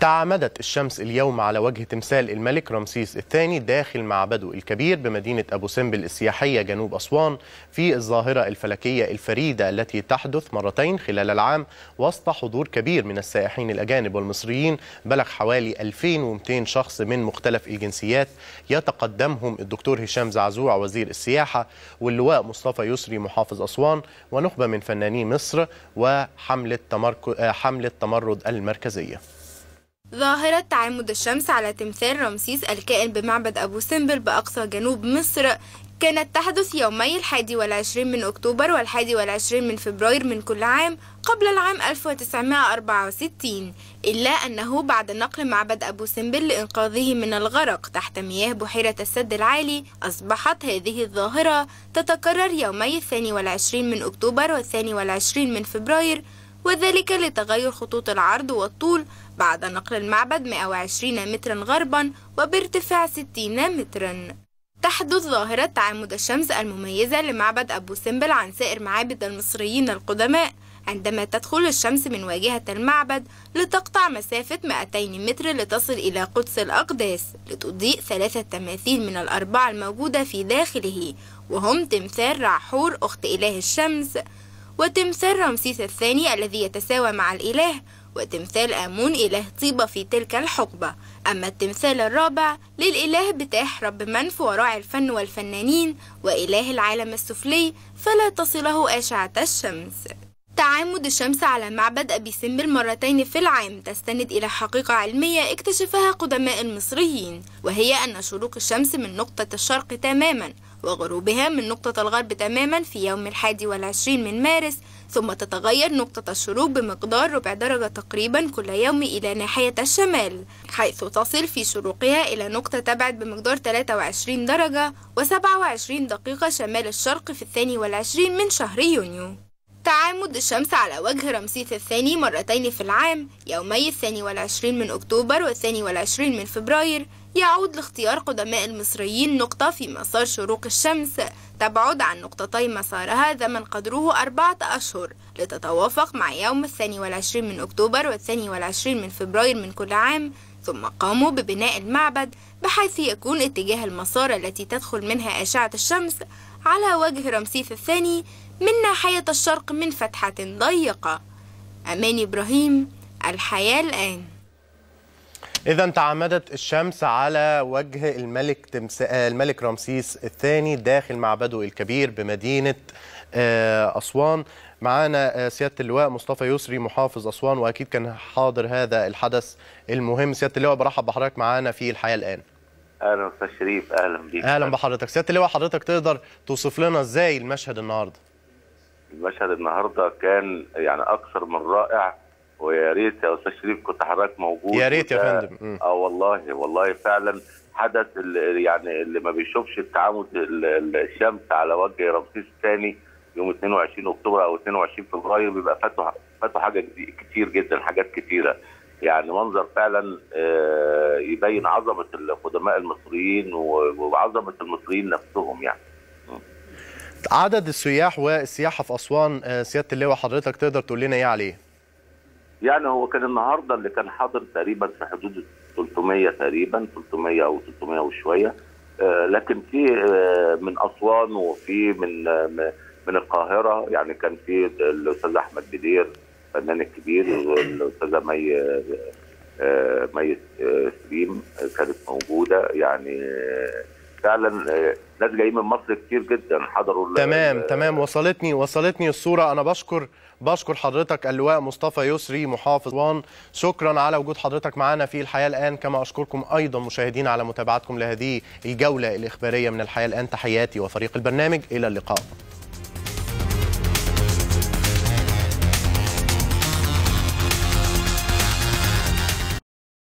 تعامدت الشمس اليوم على وجه تمثال الملك رمسيس الثاني داخل معبده الكبير بمدينة أبو سمبل السياحية جنوب أسوان في الظاهرة الفلكية الفريدة التي تحدث مرتين خلال العام وسط حضور كبير من السائحين الأجانب والمصريين بلغ حوالي 2200 شخص من مختلف الجنسيات يتقدمهم الدكتور هشام زعزوع وزير السياحة واللواء مصطفى يسري محافظ أسوان ونخبة من فنانين مصر وحملة. حملة تمرد المركزية ظاهرة تعامد الشمس على تمثال رمسيس الكائن بمعبد أبو سمبل بأقصى جنوب مصر كانت تحدث يومي الحادي والعشرين من أكتوبر والحادي والعشرين من فبراير من كل عام قبل العام 1964 إلا أنه بعد نقل معبد أبو سمبل لإنقاذه من الغرق تحت مياه بحيرة السد العالي أصبحت هذه الظاهرة تتكرر يومي الثاني والعشرين من أكتوبر والثاني والعشرين من فبراير وذلك لتغير خطوط العرض والطول بعد نقل المعبد 120 مترا غربا وبارتفاع 60 مترا. تحدث ظاهرة تعامد الشمس المميزة لمعبد أبو سمبل عن سائر معابد المصريين القدماء عندما تدخل الشمس من واجهة المعبد لتقطع مسافة 200 متر لتصل إلى قدس الأقداس لتضيء ثلاثة تماثيل من الأربعة الموجودة في داخله وهم تمثال راحور أخت إله الشمس وتمثال رمسيس الثاني الذي يتساوى مع الإله وتمثال آمون إله طيبة في تلك الحقبة. أما التمثال الرابع للإله بتاح رب منف وراعي الفن والفنانين وإله العالم السفلي فلا تصله أشعة الشمس. تعامد الشمس على معبد أبي سمبل مرتين في العام تستند إلى حقيقة علمية اكتشفها قدماء المصريين وهي أن شروق الشمس من نقطة الشرق تماما وغروبها من نقطة الغرب تماما في يوم الحادي والعشرين من مارس ثم تتغير نقطة الشروق بمقدار ربع درجة تقريبا كل يوم إلى ناحية الشمال حيث تصل في شروقها إلى نقطة تبعد بمقدار 23 درجة و27 دقيقة شمال الشرق في الثاني والعشرين من شهر يونيو. تعامد الشمس على وجه رمسيس الثاني مرتين في العام يومي الثاني والعشرين من أكتوبر والثاني والعشرين من فبراير يعود لاختيار قدماء المصريين نقطة في مسار شروق الشمس. تبعد عن نقطتي مسارها زمن قدره أربعة أشهر لتتوافق مع يوم الثاني والعشرين من أكتوبر والثاني والعشرين من فبراير من كل عام. ثم قاموا ببناء المعبد بحيث يكون اتجاه المسار التي تدخل منها أشعة الشمس. على وجه رمسيس الثاني من ناحية الشرق من فتحة ضيقة. أمان إبراهيم الحياة الآن. إذا تعامدت الشمس على وجه الملك تمس... الملك رمسيس الثاني داخل معبده الكبير بمدينة أسوان. معانا سيادة اللواء مصطفى يسري محافظ أسوان وأكيد كان حاضر هذا الحدث المهم. سيادة اللواء برحب بحضرتك معانا في الحياة الآن. أهلا أستاذ شريف أهلا بيك. أهلا بحضرتك. سيادة اللواء حضرتك تقدر توصف لنا إزاي المشهد النهارده؟ المشهد النهارده كان يعني أكثر من رائع ويا ريت يا أستاذ شريف كنت حضرتك موجود. يا ريت يا فندم. آه والله والله فعلا حدث اللي يعني اللي ما بيشوفش التعامد الشمس على وجه رمسيس الثاني يوم 22 أكتوبر أو 22 فبراير بيبقى فاته فاته حاجة كتير جدا حاجات كتيرة. يعني منظر فعلا يبين عظمة القدماء المصريين وعظمة المصريين نفسهم يعني عدد السياح والسياحه في أسوان سيادة اللواء حضرتك تقدر تقول لنا إيه عليه؟ يعني هو كان النهارده اللي كان حاضر تقريبا في حدود 300 تقريبا 300 أو 300 وشوية لكن في من أسوان وفي من من القاهرة يعني كان في الأستاذ أحمد بدير الفنان الكبير والأستاذة مي مي سليم كانت موجودة. يعني فعلا ناس جايين من مصر كتير جدا حضروا تمام تمام. وصلتني وصلتني الصورة. أنا بشكر بشكر حضرتك اللواء مصطفى يسري محافظ وان. شكرا على وجود حضرتك معنا في الحياة الآن. كما أشكركم أيضا مشاهدينا على متابعتكم لهذه الجولة الإخبارية من الحياة الآن. تحياتي وفريق البرنامج. إلى اللقاء.